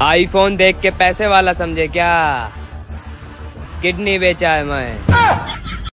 IPhone देख के पैसे वाला समझे क्या? किडनी बेचा है मैं।